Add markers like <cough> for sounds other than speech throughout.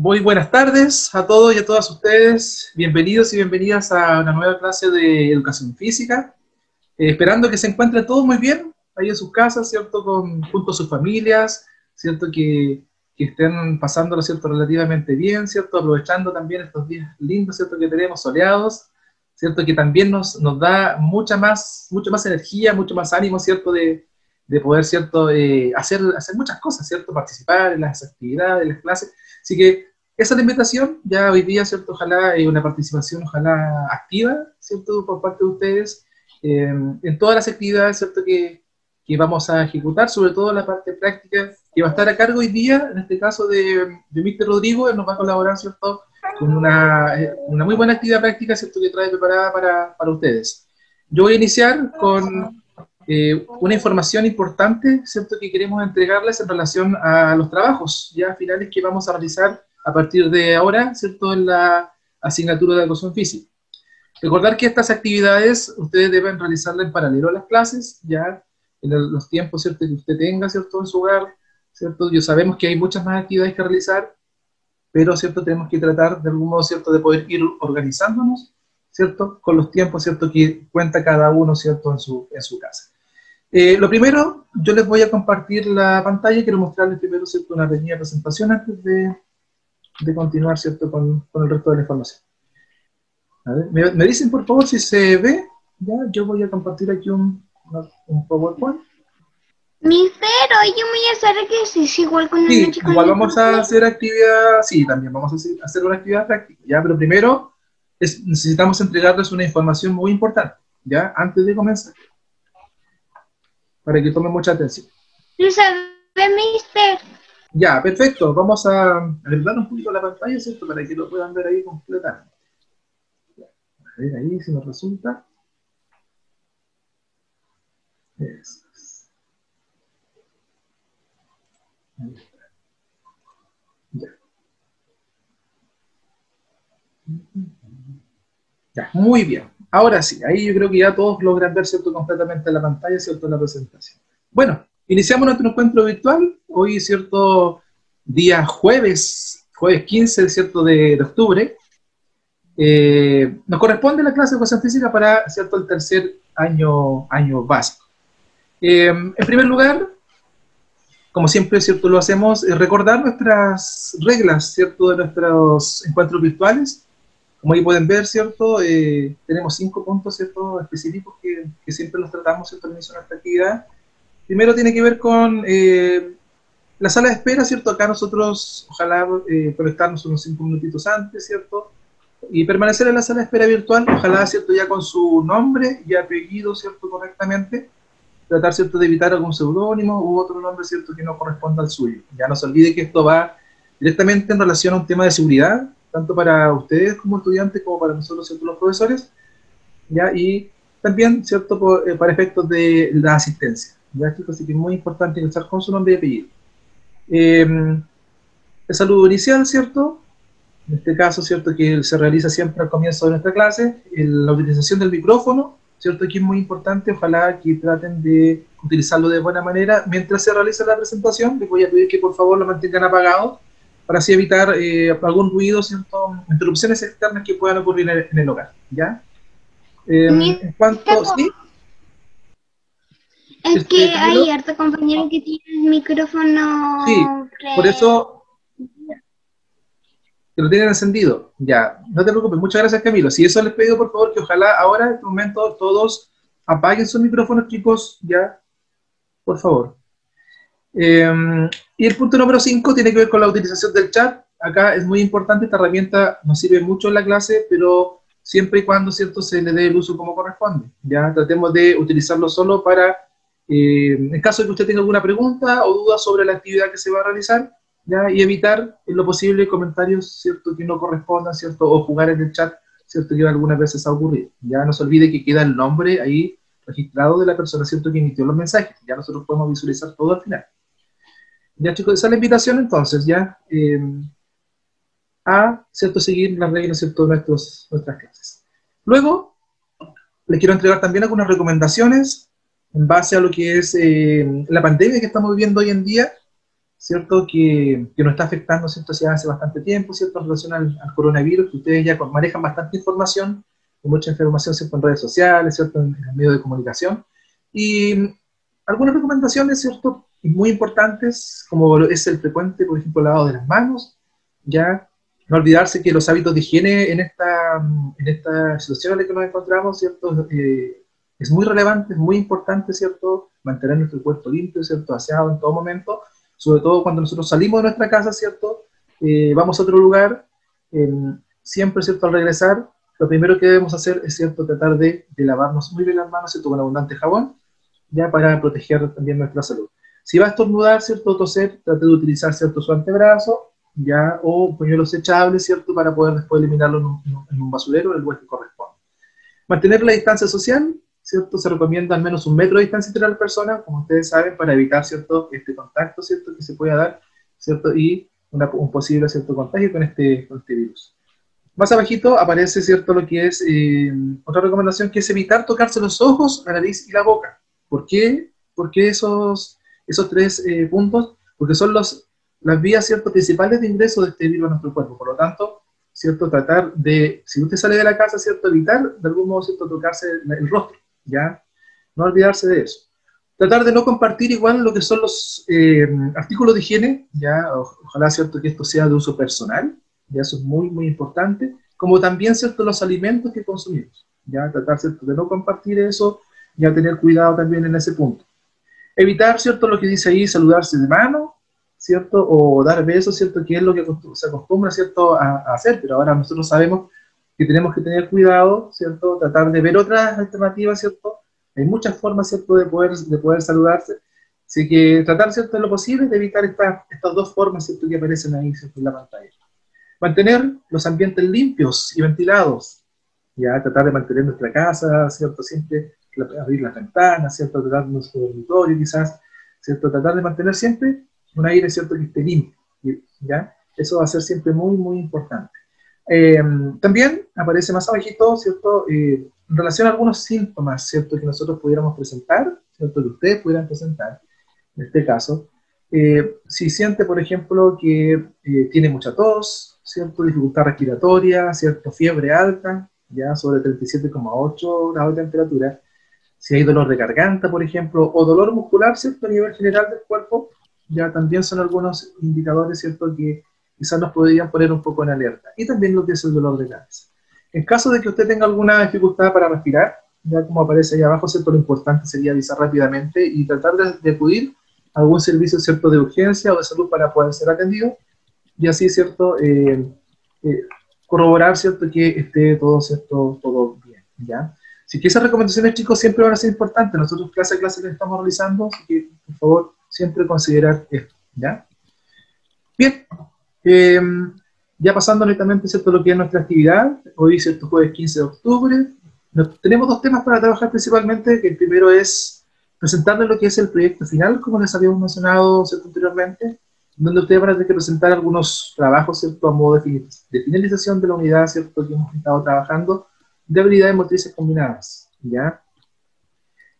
Muy buenas tardes a todos y a todas ustedes. Bienvenidos y bienvenidas a una nueva clase de educación física. Eh, esperando que se encuentren todos muy bien ahí en sus casas, ¿cierto? Con, junto a sus familias, ¿cierto? Que, que estén pasándolo, ¿cierto? Relativamente bien, ¿cierto? Aprovechando también estos días lindos, ¿cierto? Que tenemos soleados, ¿cierto? Que también nos, nos da mucha más, mucha más energía, mucho más ánimo, ¿cierto? De, de poder, ¿cierto? Eh, hacer, hacer muchas cosas, ¿cierto? Participar en las actividades, en las clases. Así que esa es la invitación, ya hoy día, ¿cierto? Ojalá eh, una participación, ojalá activa, ¿cierto? Por parte de ustedes eh, en todas las actividades, ¿cierto? Que, que, vamos a ejecutar, sobre todo la parte práctica, que va a estar a cargo hoy día, en este caso de, de Mr. Rodrigo, él nos va a colaborar, ¿cierto? Con una, una muy buena actividad práctica, ¿cierto? Que trae preparada para, para ustedes. Yo voy a iniciar con eh, una información importante, ¿cierto?, que queremos entregarles en relación a los trabajos ya finales que vamos a realizar a partir de ahora, ¿cierto?, en la asignatura de educación física. Recordar que estas actividades ustedes deben realizarlas en paralelo a las clases, ya en los tiempos, ¿cierto?, que usted tenga, ¿cierto?, en su hogar, ¿cierto? Yo sabemos que hay muchas más actividades que realizar, pero, ¿cierto?, tenemos que tratar de algún modo, ¿cierto?, de poder ir organizándonos, ¿cierto?, con los tiempos, ¿cierto?, que cuenta cada uno, ¿cierto?, en su, en su casa. Eh, lo primero, yo les voy a compartir la pantalla, quiero mostrarles primero ¿cierto? una pequeña presentación antes de, de continuar ¿cierto? Con, con, el resto de la información. ¿me, ¿me, dicen por favor si se ve? Ya, yo voy a compartir aquí un, un PowerPoint. Mi cero, yo voy a hacer ejercicio igual con sí, chica igual vamos a hacer actividad, sí, también vamos a hacer, una actividad práctica, ya, pero primero es, necesitamos entregarles una información muy importante, ya, antes de comenzar para que tomen mucha atención. de mister. Ya, perfecto. Vamos a agregar un poquito la pantalla, ¿cierto? Para que lo puedan ver ahí completamente. A ver ahí si nos resulta. Eso. Ya. Ya, muy bien. Ahora sí, ahí yo creo que ya todos logran ver, ¿cierto?, completamente la pantalla, ¿cierto?, la presentación. Bueno, iniciamos nuestro encuentro virtual. Hoy, ¿cierto?, día jueves, jueves 15, ¿cierto?, de, de octubre. Eh, nos corresponde la clase de educación física para, ¿cierto?, el tercer año, año básico. Eh, en primer lugar, como siempre, ¿cierto?, lo hacemos, es recordar nuestras reglas, ¿cierto?, de nuestros encuentros virtuales como ahí pueden ver, ¿cierto? Eh, tenemos cinco puntos, ¿cierto? Específicos que, que, siempre los tratamos, ¿cierto? Al inicio de nuestra actividad. Primero tiene que ver con eh, la sala de espera, ¿cierto? Acá nosotros, ojalá eh, conectarnos unos cinco minutitos antes, ¿cierto? Y permanecer en la sala de espera virtual, ojalá, ¿cierto? Ya con su nombre y apellido, ¿cierto? Correctamente. Tratar, ¿cierto? De evitar algún seudónimo u otro nombre, ¿cierto? Que no corresponda al suyo. Ya no se olvide que esto va directamente en relación a un tema de seguridad, tanto para ustedes como estudiantes como para nosotros, ¿cierto? los profesores, ¿ya? y también ¿cierto? Por, eh, para efectos de la asistencia. ¿Ya, chicos? Así que es muy importante ingresar con su nombre y apellido. Eh, el saludo inicial, ¿cierto? En este caso, ¿cierto? Que se realiza siempre al comienzo de nuestra clase, el, la utilización del micrófono, ¿cierto? Aquí es muy importante, ojalá que traten de utilizarlo de buena manera. Mientras se realiza la presentación, les voy a pedir que por favor lo mantengan apagado para así evitar eh, algún ruido, ¿cierto? interrupciones externas que puedan ocurrir en, en el hogar, ¿ya? Eh, en cuanto, ¿sí? Es que hay harto compañero que tiene el micrófono... Sí, por eso... Que lo tienen encendido, ya. No te preocupes, muchas gracias Camilo. Si eso les pido, por favor, que ojalá ahora, en este momento, todos apaguen sus micrófonos, chicos, ya. Por favor. Eh, y el punto número 5 tiene que ver con la utilización del chat. Acá es muy importante, esta herramienta nos sirve mucho en la clase, pero siempre y cuando cierto se le dé el uso como corresponde. Ya tratemos de utilizarlo solo para, eh, en caso de que usted tenga alguna pregunta o duda sobre la actividad que se va a realizar, ¿ya? y evitar en lo posible comentarios cierto que no correspondan, cierto o jugar en el chat, cierto que algunas veces ha ocurrido. Ya no se olvide que queda el nombre ahí registrado de la persona cierto que emitió los mensajes. Ya nosotros podemos visualizar todo al final. Ya chicos, esa es la invitación entonces, ya, eh, a, ¿cierto?, seguir las reglas, ¿cierto?, de nuestras clases. Luego, les quiero entregar también algunas recomendaciones en base a lo que es eh, la pandemia que estamos viviendo hoy en día, ¿cierto? Que, que nos está afectando, ¿cierto? Ya hace bastante tiempo, ¿cierto? En relación al, al coronavirus, que ustedes ya manejan bastante información, mucha información, ¿cierto? En redes sociales, ¿cierto? En, en medios de comunicación. Y algunas recomendaciones, ¿cierto? Muy importantes, como es el frecuente, por ejemplo, lavado de las manos, ya no olvidarse que los hábitos de higiene en esta, en esta situación en la que nos encontramos, ¿cierto? Eh, es muy relevante, es muy importante, ¿cierto? Mantener nuestro cuerpo limpio, ¿cierto? Aseado en todo momento, sobre todo cuando nosotros salimos de nuestra casa, ¿cierto? Eh, vamos a otro lugar, eh, siempre, ¿cierto? Al regresar, lo primero que debemos hacer es, ¿cierto? Tratar de, de lavarnos muy bien las manos, ¿cierto? Con abundante jabón, ya para proteger también nuestra salud. Si va a estornudar, ¿cierto? Toser, trate de utilizar, ¿cierto? Su antebrazo, ya, o pañuelos echables, ¿cierto? Para poder después eliminarlo en un, en un basurero, el lugar que corresponde. Mantener la distancia social, ¿cierto? Se recomienda al menos un metro de distancia entre las personas, como ustedes saben, para evitar, ¿cierto? Este contacto, ¿cierto? Que se pueda dar, ¿cierto? Y un posible, ¿cierto? Contagio con este, con este virus. Más abajito aparece, ¿cierto? Lo que es eh, otra recomendación, que es evitar tocarse los ojos, la nariz y la boca. ¿Por qué? ¿Por qué esos, esos tres eh, puntos? Porque son los las vías ¿cierto? principales de ingreso de este virus a nuestro cuerpo. Por lo tanto, ¿cierto? tratar de, si usted sale de la casa, ¿cierto? evitar de algún modo ¿cierto? tocarse el rostro, ¿ya? No olvidarse de eso. Tratar de no compartir igual lo que son los eh, artículos de higiene, ¿ya? ojalá ¿cierto? que esto sea de uso personal, ya eso es muy, muy importante, como también ¿cierto? los alimentos que consumimos, ¿ya? tratar ¿cierto? de no compartir eso, ya tener cuidado también en ese punto. Evitar, ¿cierto? Lo que dice ahí, saludarse de mano, ¿cierto? O dar besos, ¿cierto? Que es lo que se acostumbra, ¿cierto? A, a, hacer, pero ahora nosotros sabemos que tenemos que tener cuidado, ¿cierto? Tratar de ver otras alternativas, ¿cierto? Hay muchas formas, ¿cierto? De poder, de poder saludarse. Así que tratar, ¿cierto? En lo posible de evitar esta, estas dos formas, ¿cierto? Que aparecen ahí, ¿cierto? En la pantalla. Mantener los ambientes limpios y ventilados. Ya, tratar de mantener nuestra casa, ¿cierto? Siempre abrir las ventanas, ¿cierto? Tratar nuestro dormitorio, quizás, ¿cierto? Tratar de mantener siempre un aire, ¿cierto?, que esté limpio, ¿ya? Eso va a ser siempre muy, muy importante. Eh, también aparece más abajito, ¿cierto?, eh, en relación a algunos síntomas, ¿cierto?, que nosotros pudiéramos presentar, ¿cierto?, que ustedes pudieran presentar, en este caso. Eh, si siente, por ejemplo, que tiene mucha tos, ¿cierto?, dificultad respiratoria, ¿cierto?, fiebre alta, ya sobre 37,8 grados de temperatura, si hay dolor de garganta, por ejemplo, o dolor muscular, ¿cierto?, a nivel general del cuerpo, ya también son algunos indicadores, ¿cierto?, que quizás nos podrían poner un poco en alerta. Y también lo que es el dolor de cabeza. En caso de que usted tenga alguna dificultad para respirar, ya como aparece ahí abajo, ¿cierto?, lo importante sería avisar rápidamente y tratar de, de acudir a algún servicio, ¿cierto?, de urgencia o de salud para poder ser atendido y así, ¿cierto?, eh, eh, corroborar, ¿cierto?, que esté todo, ¿cierto?, todo bien, ¿ya? Así que esas recomendaciones, chicos, siempre van a ser importantes. Nosotros clase a clase que estamos realizando, así que, por favor, siempre considerar esto, ¿ya? Bien, eh, ya pasando netamente, ¿cierto?, lo que es nuestra actividad, hoy, ¿cierto?, jueves 15 de octubre, nos, tenemos dos temas para trabajar principalmente, que el primero es presentarles lo que es el proyecto final, como les habíamos mencionado ¿cierto? anteriormente, donde ustedes van a tener que presentar algunos trabajos, ¿cierto?, a modo de, de finalización de la unidad, ¿cierto?, que hemos estado trabajando, de habilidades motrices combinadas, ¿ya?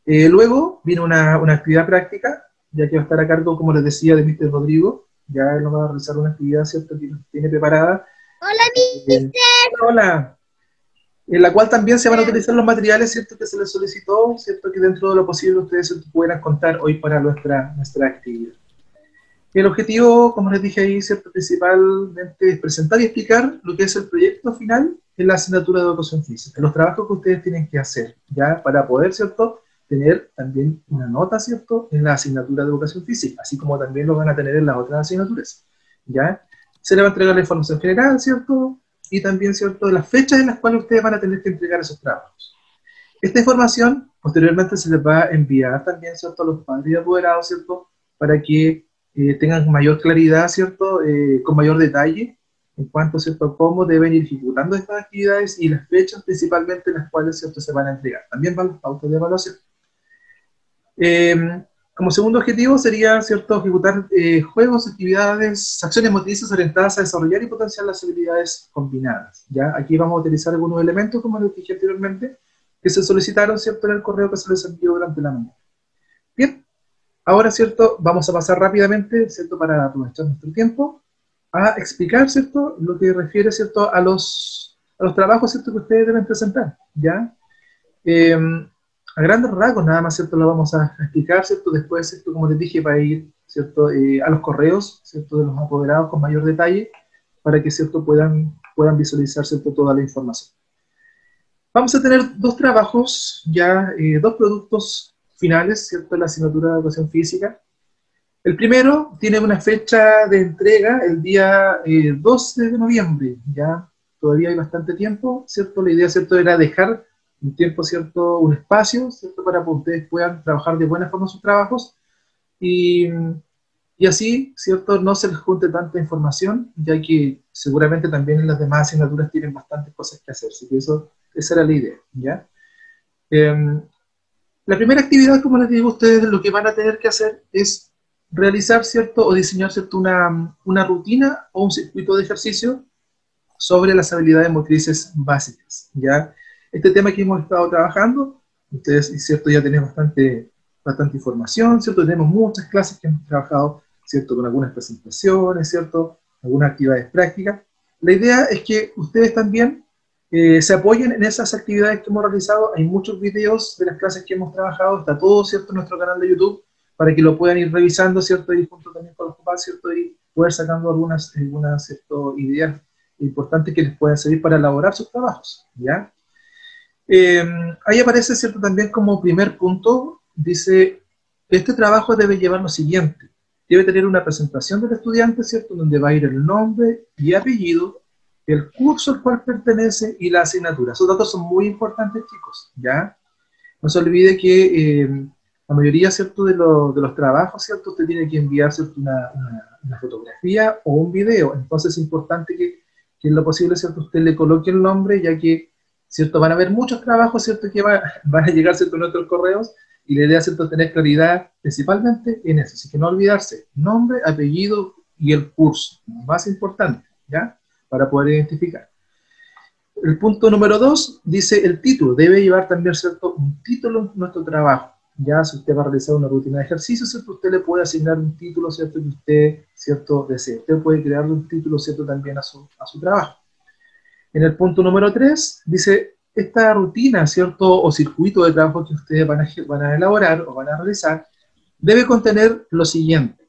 Eh, luego viene una, una actividad práctica, ya que va a estar a cargo, como les decía, de Mr. Rodrigo. Ya él nos va a realizar una actividad, ¿cierto?, que tiene preparada. Hola, Mr. Eh, hola. En la cual también se van a utilizar los materiales, ¿cierto?, que se les solicitó, ¿cierto?, que dentro de lo posible ustedes puedan contar hoy para nuestra, nuestra actividad. El objetivo, como les dije ahí, ¿cierto?, principalmente es presentar y explicar lo que es el proyecto final en la asignatura de educación física, los trabajos que ustedes tienen que hacer, ya, para poder, ¿cierto?, tener también una nota, ¿cierto?, en la asignatura de educación física, así como también lo van a tener en las otras asignaturas, ¿ya? Se le va a entregar la información general, ¿cierto?, y también, ¿cierto?, las fechas en las cuales ustedes van a tener que entregar esos trabajos. Esta información, posteriormente, se les va a enviar también, ¿cierto?, a los padres y apoderados, ¿cierto?, para que eh, tengan mayor claridad, ¿cierto?, eh, con mayor detalle, en cuanto ¿cierto? cómo deben ir ejecutando estas actividades y las fechas principalmente en las cuales ¿cierto? se van a entregar. También van las pautas de evaluación. Eh, como segundo objetivo sería ¿cierto? ejecutar eh, juegos, actividades, acciones motrices orientadas a desarrollar y potenciar las habilidades combinadas. ¿ya? Aquí vamos a utilizar algunos elementos, como les dije anteriormente, que se solicitaron ¿cierto? en el correo que se les envió durante la mañana. Bien, Ahora, ¿cierto? Vamos a pasar rápidamente, ¿cierto? Para aprovechar nuestro tiempo, a explicar, ¿cierto? Lo que refiere, ¿cierto? A los, a los trabajos, ¿cierto? Que ustedes deben presentar, ¿ya? Em, a grandes rasgos, nada más, ¿cierto? Lo vamos a explicar, ¿cierto? Después, ¿cierto? Como les dije, para ir, ¿cierto? Eh, a los correos, ¿cierto? De los apoderados con mayor detalle, para que, ¿cierto? Puedan, puedan visualizar, ¿cierto? Toda la información. Vamos a tener dos trabajos, ya, eh, dos productos finales, ¿cierto? La asignatura de educación física. El primero tiene una fecha de entrega el día 12 eh, de noviembre, ya todavía hay bastante tiempo, ¿cierto? La idea, ¿cierto? Era dejar un tiempo, ¿cierto? Un espacio, ¿cierto? Para que ustedes puedan trabajar de buena forma sus trabajos y, y así, ¿cierto? No se les junte tanta información, ya que seguramente también en las demás asignaturas tienen bastantes cosas que hacer, así que eso, esa era la idea, ¿ya? Em, la primera actividad, como les digo a ustedes, lo que van a tener que hacer es realizar, ¿cierto? O diseñar, ¿cierto? Una, una rutina o un circuito de ejercicio sobre las habilidades motrices básicas, ¿ya? Este tema que hemos estado trabajando, ustedes, ¿cierto? Ya tienen bastante, bastante información, ¿cierto? Tenemos muchas clases que hemos trabajado, ¿cierto? Con algunas presentaciones, ¿cierto? Algunas actividades prácticas. La idea es que ustedes también eh, se apoyen en esas actividades que hemos realizado. Hay muchos videos de las clases que hemos trabajado, está todo, ¿cierto? En nuestro canal de YouTube, para que lo puedan ir revisando, ¿cierto? Y junto también con los papás, ¿cierto? Y poder sacando algunas, algunas ¿cierto? ideas importantes que les puedan servir para elaborar sus trabajos, ¿ya? Eh, ahí aparece, ¿cierto? También como primer punto, dice, este trabajo debe llevar lo siguiente. Debe tener una presentación del estudiante, ¿cierto? Donde va a ir el nombre y apellido, el curso al cual pertenece y la asignatura. Esos datos son muy importantes, chicos, ¿ya? No se olvide que eh, la mayoría, ¿cierto? De, de, los trabajos, ¿cierto? Usted tiene que enviar, ¿cierto? Una, una, fotografía o un video. Entonces es importante que, que en lo posible, ¿cierto? Usted le coloque el nombre, ya que ¿cierto? Van a haber muchos trabajos, ¿cierto? Que <laughs> van a llegar, ¿cierto? En nuestros correos y la idea, ¿cierto? Tener claridad principalmente en eso. Así que no olvidarse nombre, apellido y el curso, más importante, ¿ya? Para poder identificar. El punto número dos dice el título. Debe llevar también, ¿cierto? Un título en nuestro trabajo. Ya, si usted va a realizar una rutina de ejercicio, ¿cierto? Usted le puede asignar un título, ¿cierto? Que usted, ¿cierto? Desee. Usted puede crearle un título, ¿cierto? También a su, a su trabajo. En el punto número 3 dice, esta rutina, ¿cierto? O circuito de trabajo que ustedes van a, van a elaborar o van a realizar, debe contener lo siguiente.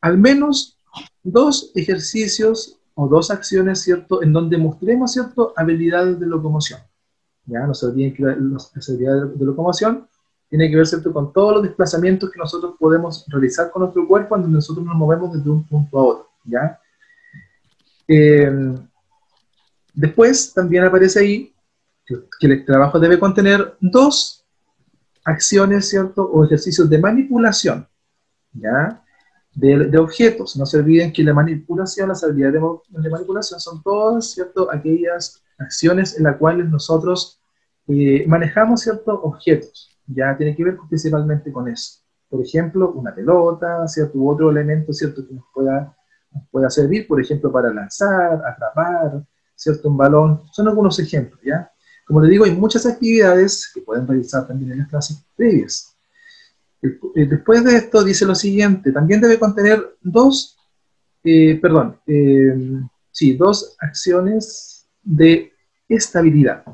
Al menos dos ejercicios o dos acciones, ¿cierto? En donde mostremos, ¿cierto? Habilidades de locomoción. Ya, no se olviden que las habilidades de locomoción tiene que ver, ¿cierto? Con todos los desplazamientos que nosotros podemos realizar con nuestro cuerpo cuando nosotros nos movemos desde un punto a otro, ¿ya? Eh, Después también aparece ahí que el trabajo debe contener dos acciones, ¿cierto? O ejercicios de manipulación, ¿ya? De, objetos. No se olviden que la manipulación, las habilidades de, manipulación son todas, ¿cierto? Aquellas acciones en las cuales nosotros eh, manejamos ciertos objetos. Ya tiene que ver principalmente con eso. Por ejemplo, una pelota, ¿cierto? U otro elemento, ¿cierto? Que nos pueda, nos pueda servir, por ejemplo, para lanzar, atrapar, ¿cierto? Un balón, son algunos ejemplos, ¿ya? Como les digo, hay muchas actividades que pueden realizar también en las clases previas. Eh, después de esto dice lo siguiente, también debe contener dos, eh, perdón, eh, sí, dos acciones de estabilidad,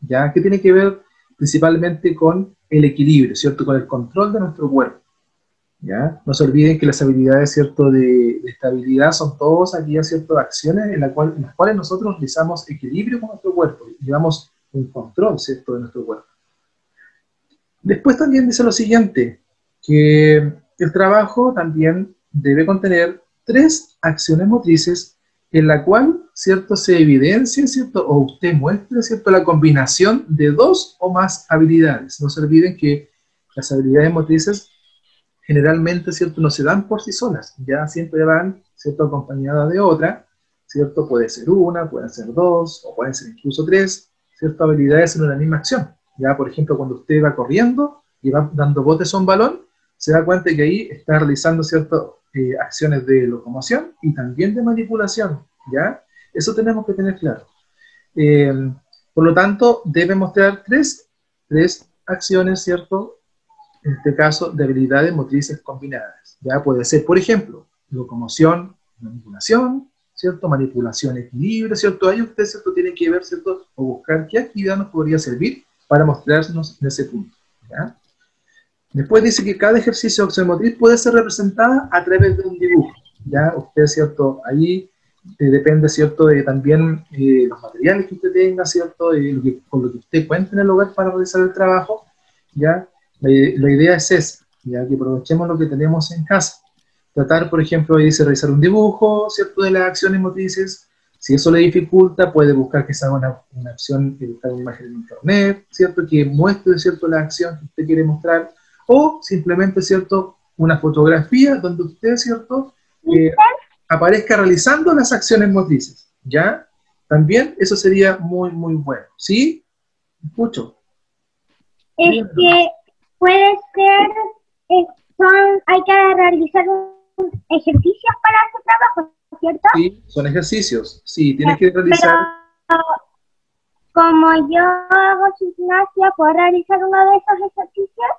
¿ya? Que tiene que ver principalmente con el equilibrio, ¿cierto? Con el control de nuestro cuerpo. ¿Ya? No se olviden que las habilidades ¿cierto? De, estabilidad son todas aquellas ¿cierto? acciones en, la cual, en, las cuales nosotros realizamos equilibrio con nuestro cuerpo, llevamos un control ¿cierto? de nuestro cuerpo. Después también dice lo siguiente, que el trabajo también debe contener tres acciones motrices en la cual, ¿cierto?, se evidencia, ¿cierto?, o usted muestre, ¿cierto?, la combinación de dos o más habilidades. No se olviden que las habilidades motrices generalmente, ¿cierto?, no se dan por sí solas, ya siempre van, ¿cierto?, acompañadas de otra, ¿cierto? Puede ser una, pueden ser dos, o pueden ser incluso tres, ¿cierto? Habilidades en una misma acción. Ya, por ejemplo, cuando usted va corriendo y va dando botes a un balón, se da cuenta que ahí está realizando, ¿cierto?, eh, acciones de locomoción y también de manipulación, ¿ya? Eso tenemos que tener claro. Eh, por lo tanto, debe mostrar tres, tres acciones, ¿cierto?, en este caso, de habilidades motrices combinadas. Ya puede ser, por ejemplo, locomoción, manipulación, ¿cierto? Manipulación, equilibrio, ¿cierto? Ahí usted, ¿cierto? Tiene que ver, ¿cierto? O buscar qué actividad nos podría servir para mostrarnos en ese punto, ¿ya? Después dice que cada ejercicio de acción motriz puede ser representada a través de un dibujo, ¿ya? Usted, ¿cierto? Ahí eh, depende, ¿cierto? De también eh, los materiales que usted tenga, ¿cierto? Eh, con lo que usted cuente en el lugar para realizar el trabajo, ¿ya? La, idea es esa, ya que aprovechemos lo que tenemos en casa. Tratar, por ejemplo, ahí dice realizar un dibujo, ¿cierto? De las acciones motrices. Si eso le dificulta, puede buscar que sea una, una acción, buscar una imagen en internet, ¿cierto? Que muestre, ¿cierto? La acción que usted quiere mostrar. O simplemente, ¿cierto? Una fotografía donde usted, ¿cierto? Eh, aparezca realizando las acciones motrices, ¿ya? También eso sería muy, muy bueno, ¿sí? Escucho. Es que puede ser, eh, son, hay que realizar ejercicios para ese trabajo, ¿cierto? Sí, son ejercicios, sí, tienes que realizar... Pero, como yo hago gimnasia, ¿puedo realizar uno de esos ejercicios?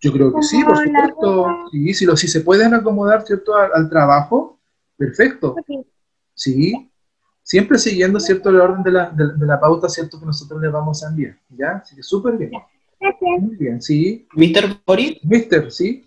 Yo creo que sí, por supuesto. Sí, si, si se pueden acomodar, ¿cierto?, al, al trabajo, perfecto. Okay. Sí, siempre siguiendo, ¿cierto?, el orden de la, de, de la pauta, ¿cierto?, que nosotros le vamos a enviar, ¿ya? Así que súper bien. Gracias. Muy bien, sí. Mr. Boris, Mister, ¿sí?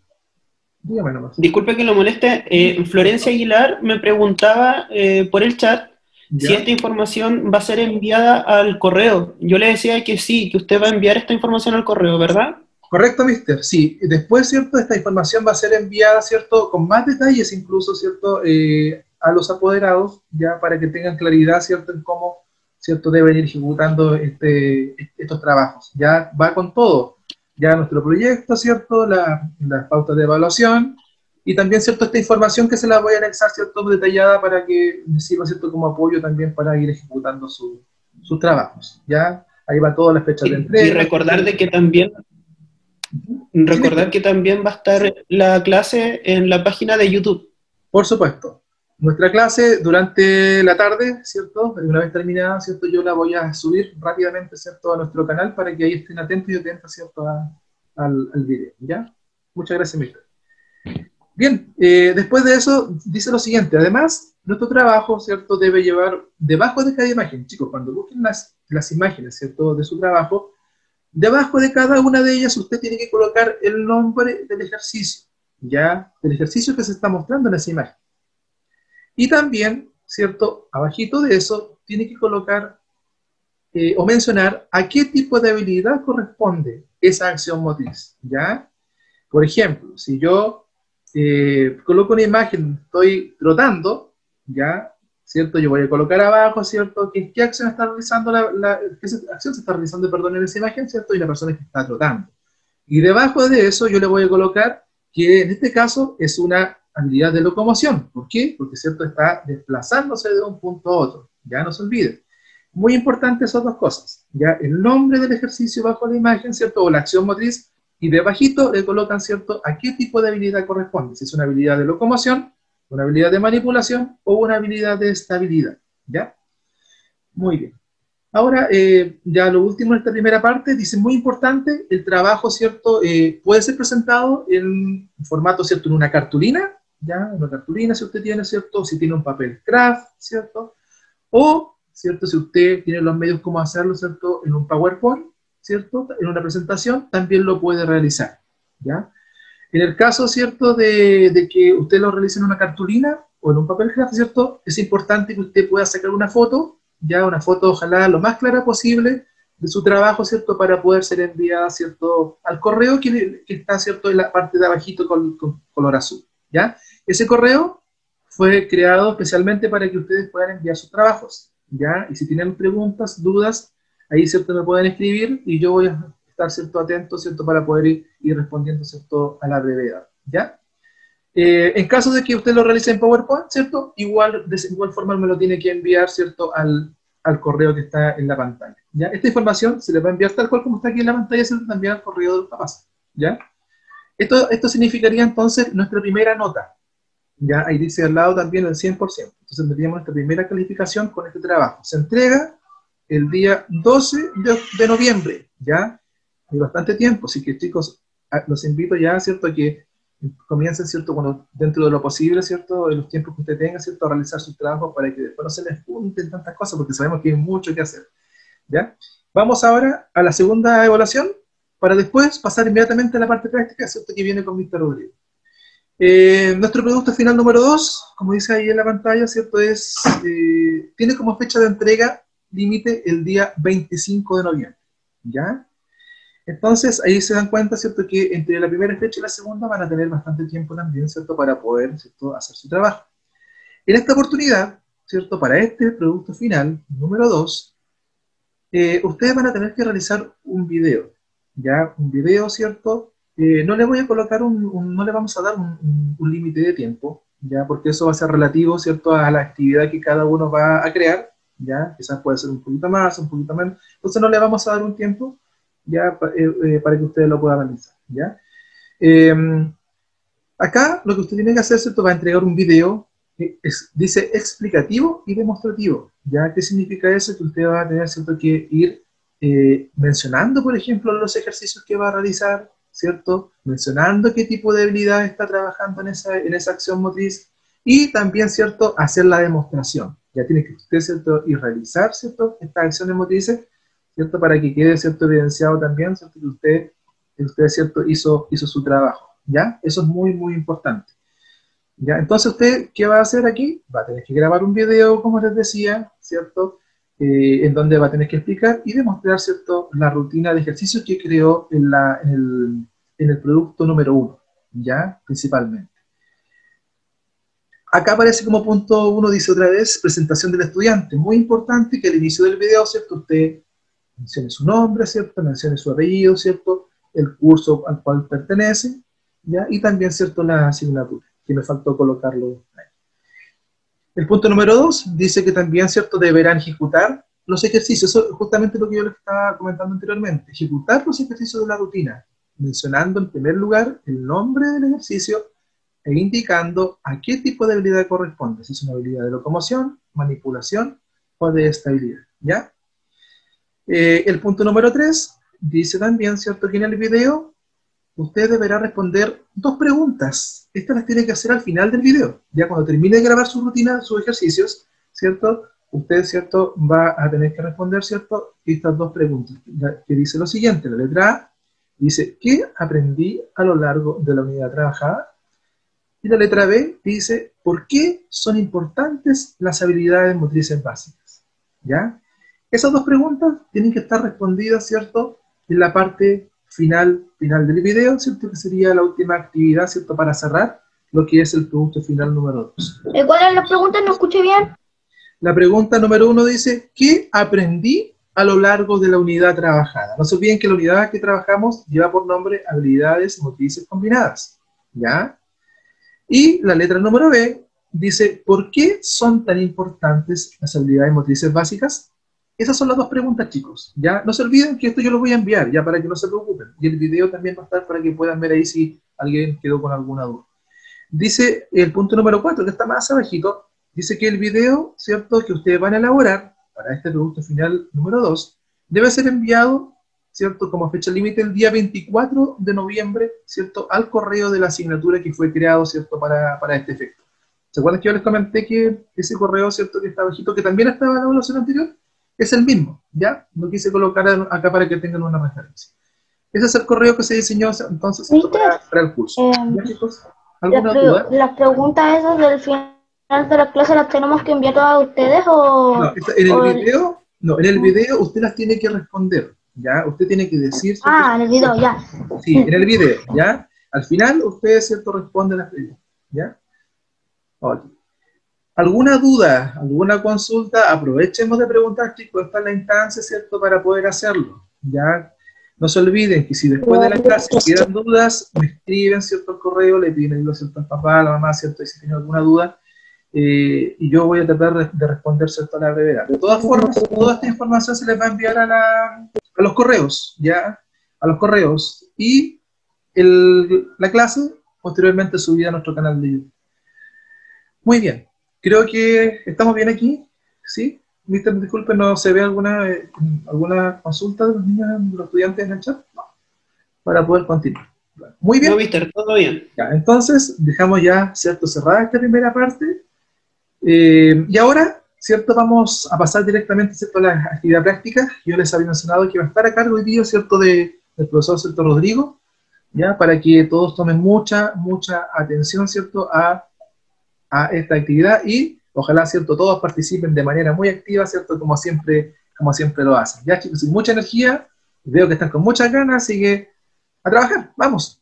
Dígame nomás. disculpe que lo moleste. eh, Florencia Aguilar me preguntaba eh, por el chat ¿Ya? si esta información va a ser enviada al correo. Yo le decía que sí, que usted va a enviar esta información al correo, ¿verdad? Correcto, mister. Sí, después, ¿cierto? Esta información va a ser enviada, ¿cierto? Con más detalles incluso, ¿cierto? Eh, a los apoderados, ya para que tengan claridad, ¿cierto? En cómo, ¿cierto? Deben ir ejecutando este, estos trabajos. Ya va con todo. Ya nuestro proyecto, ¿cierto? La, las pautas de evaluación y también, ¿cierto? Esta información que se la voy a anexar, ¿cierto? Detallada para que sirva, ¿cierto? Como apoyo también para ir ejecutando su- sus trabajos. Ya ahí va todas las fechas de entrega. Y recordar de que también recordar que también va a estar la clase en la página de YouTube. Por supuesto. Nuestra clase durante la tarde, ¿cierto? Una vez terminada, ¿cierto? Yo la voy a subir rápidamente, ¿cierto? A nuestro canal para que ahí estén atentos y atentas, ¿cierto? Al, video, ¿ya? Muchas gracias, Mister. Bien, eh, después de eso, dice lo siguiente. Además, nuestro trabajo, ¿cierto? Debe llevar debajo de cada imagen, chicos, cuando busquen las, las imágenes, ¿cierto? De su trabajo, debajo de cada una de ellas usted tiene que colocar el nombre del ejercicio, ¿ya? Del ejercicio que se está mostrando en esa imagen. Y también, ¿cierto? Abajito de eso, tiene que colocar eh, o mencionar a qué tipo de habilidad corresponde esa acción motriz, ¿ya? Por ejemplo, si yo eh, coloco una imagen, estoy trotando, ¿ya? ¿Cierto? Yo voy a colocar abajo, ¿cierto? ¿Qué, qué acción está realizando la, la- qué acción se está realizando, perdón, en esa imagen, ¿cierto? Y la persona que está trotando. Y debajo de eso yo le voy a colocar que en este caso es una habilidad de locomoción. ¿Por qué? Porque, ¿cierto? Está desplazándose de un punto a otro. Ya no se olviden. Muy importante esas dos cosas. Ya el nombre del ejercicio bajo la imagen, ¿cierto? O la acción motriz. Y debajito le colocan, ¿cierto? A qué tipo de habilidad corresponde. Si es una habilidad de locomoción, una habilidad de manipulación o una habilidad de estabilidad. ¿Ya? Muy bien. Ahora, eh, ya lo último en esta primera parte, dice muy importante, el trabajo, ¿cierto? Eh, puede ser presentado en formato, ¿cierto? En una cartulina, ¿ya? Una cartulina si usted tiene, ¿cierto? Si tiene un papel craft, ¿cierto? O, ¿cierto? Si usted tiene los medios cómo hacerlo, ¿cierto? En un PowerPoint, ¿cierto? En una presentación, también lo puede realizar, ¿ya? En el caso, ¿cierto? De, de que usted lo realice en una cartulina o en un papel craft, ¿cierto? Es importante que usted pueda sacar una foto, ya una foto ojalá lo más clara posible de su trabajo, ¿cierto? Para poder ser enviada, ¿cierto? Al correo que, que está, ¿cierto? En la parte de abajito con, con color azul, ¿ya? Ese correo fue creado especialmente para que ustedes puedan enviar sus trabajos, ¿ya? Y si tienen preguntas, dudas, ahí, ¿cierto? Me pueden escribir y yo voy a estar, ¿cierto? Atento, ¿cierto? Para poder ir, ir respondiendo, ¿cierto? A la brevedad, ¿ya? Eh, en caso de que usted lo realice en PowerPoint, ¿cierto? Igual, de igual forma me lo tiene que enviar, ¿cierto? Al, al correo que está en la pantalla, ¿ya? Esta información se le va a enviar tal cual como está aquí en la pantalla, a enviar al correo de papás, ¿ya? Esto, esto significaría entonces nuestra primera nota, ¿ya? Ahí dice al lado también el 100%. Entonces tendríamos nuestra primera calificación con este trabajo. Se entrega el día 12 de, de noviembre, ¿ya? Hay bastante tiempo, así que chicos, los invito ya, ¿cierto?, que comiencen, ¿cierto?, cuando, dentro de lo posible, ¿cierto?, en los tiempos que usted tenga, ¿cierto?, a realizar sus trabajos para que después no se les junten tantas cosas, porque sabemos que hay mucho que hacer, ¿ya? Vamos ahora a la segunda evaluación, para después pasar inmediatamente a la parte práctica, ¿cierto?, que viene con Mr. Rodríguez. Eh, nuestro producto final número 2, como dice ahí en la pantalla, ¿cierto? Es, eh, tiene como fecha de entrega límite el día 25 de noviembre, ¿ya? Entonces, ahí se dan cuenta, ¿cierto? Que entre la primera fecha y la segunda van a tener bastante tiempo también, ¿cierto? Para poder, ¿cierto? Hacer su trabajo. En esta oportunidad, ¿cierto? Para este producto final, número 2, eh, ustedes van a tener que realizar un video, ¿ya? Un video, ¿cierto? Eh, no le voy a colocar un, no le vamos a dar un, límite de tiempo, ya, porque eso va a ser relativo, ¿cierto?, a la actividad que cada uno va a crear, ya, quizás puede ser un poquito más, un poquito menos, entonces no le vamos a dar un tiempo, ya, eh, eh, para que ustedes lo puedan realizar, ya. Em, acá lo que usted tiene que hacer, ¿cierto?, va a entregar un video, dice explicativo y demostrativo, ya, ¿qué significa eso? Que usted va a tener, ¿cierto?, que ir mencionando, por ejemplo, los ejercicios que va a realizar, ¿cierto? Mencionando qué tipo de habilidad está trabajando en esa, en esa acción motriz y también, ¿cierto? Hacer la demostración. Ya tiene que usted, ¿cierto? Y realizar, ¿cierto? Estas acciones motrices, ¿cierto? Para que quede, ¿cierto? Evidenciado también, ¿cierto? Que usted, usted ¿cierto? Hizo, hizo su trabajo, ¿ya? Eso es muy, muy importante. ¿Ya? Entonces, ¿usted qué va a hacer aquí? Va a tener que grabar un video, como les decía, ¿cierto? Eh, en donde va a tener que explicar y demostrar ¿cierto? la rutina de ejercicios que creó en, el producto número uno, ya principalmente. Acá aparece como punto uno, dice otra vez, presentación del estudiante. Muy importante que al inicio del video, ¿cierto? Usted mencione su nombre, ¿cierto? Mencione su apellido, ¿cierto? El curso al cual pertenece, ¿ya? Y también, ¿cierto? La asignatura, que me faltó colocarlo ahí. El punto número dos dice que también, ¿cierto?, deberán ejecutar los ejercicios. Eso es justamente lo que yo les estaba comentando anteriormente. Ejecutar los ejercicios de la rutina, mencionando en primer lugar el nombre del ejercicio e indicando a qué tipo de habilidad corresponde, si es una habilidad de locomoción, manipulación o de estabilidad, ¿ya? Eh, el punto número tres dice también, ¿cierto?, que en el video usted deberá responder dos preguntas. Estas las tiene que hacer al final del video. Ya cuando termine de grabar su rutina, sus ejercicios, ¿cierto? Usted, ¿cierto? Va a tener que responder, ¿cierto? Estas dos preguntas, que dice lo siguiente. La letra A dice, ¿qué aprendí a lo largo de la unidad trabajada? Y la letra B dice, ¿por qué son importantes las habilidades motrices básicas? ¿Ya? Esas dos preguntas tienen que estar respondidas, ¿cierto? En la parte final, final del video, ¿cierto? Que sería la última actividad, ¿cierto? Para cerrar lo que es el producto final número 2. Eh, ¿Cuál es la pregunta? ¿No escuché bien? La pregunta número uno dice, ¿qué aprendí a lo largo de la unidad trabajada? No se olviden que la unidad que trabajamos lleva por nombre habilidades motrices combinadas, ¿ya? Y la letra número B dice, ¿por qué son tan importantes las habilidades motrices básicas? Esas son las dos preguntas, chicos. Ya no se olviden que esto yo lo voy a enviar, ya para que no se preocupen. Y el video también va a estar para que puedan ver ahí si alguien quedó con alguna duda. Dice el punto número 4, que está más abajito, dice que el video, ¿cierto?, que ustedes van a elaborar para este producto final número 2, debe ser enviado, ¿cierto?, como fecha límite el día 24 de noviembre, ¿cierto?, al correo de la asignatura que fue creado, ¿cierto?, para, para este efecto. ¿Se acuerdan que yo les comenté que ese correo, ¿cierto?, que está abajito, que también estaba en la evaluación anterior? Es el mismo, ¿ya? Lo quise colocar acá para que tengan una referencia. Ese es el correo que se diseñó entonces para, el curso. Eh, chicos? ¿Alguna duda? ¿Las preguntas esas del final de la clase las tenemos que enviar a ustedes o...? No, en el video, no, en el video usted las tiene que responder, ¿ya? Usted tiene que decir... Ah, en el video, ya. Sí, en el video, ¿ya? Al final usted, ¿cierto?, responde las preguntas, ¿ya? Ok. ¿Alguna duda, alguna consulta? Aprovechemos de preguntar, chicos, esta es la instancia, ¿cierto?, para poder hacerlo. Ya no se olviden que si después de la clase quedan dudas, me escriben, ¿cierto?, el correo, le piden, ¿cierto?, al papá, a la mamá, ¿cierto?, y si tienen alguna duda, eh, y yo voy a tratar de, responder, ¿cierto?, a la brevedad. De todas formas, toda esta información se les va a enviar a, la, a los correos, ¿ya? A los correos. Y el, la clase, posteriormente subida a nuestro canal de YouTube. Muy bien. Creo que estamos bien aquí, ¿sí? Mister, disculpe, ¿no se ve alguna, eh, alguna consulta de los niños, de los estudiantes en el chat? No. Para poder continuar. Muy bien. No, Mister, todo bien. Ya, entonces, dejamos ya, ¿cierto? Cerrada esta primera parte. Eh, y ahora, ¿cierto? Vamos a pasar directamente, ¿cierto? A la actividad práctica. Yo les había mencionado que va a estar a cargo hoy día, ¿cierto? De, del profesor, ¿cierto? Rodrigo, ¿ya? Para que todos tomen mucha, mucha atención, ¿cierto? A, a esta actividad y ojalá, ¿cierto? Todos participen de manera muy activa, ¿cierto? Como siempre, como siempre lo hacen. Ya, chicos, sin mucha energía, veo que están con muchas ganas, así que a trabajar, vamos.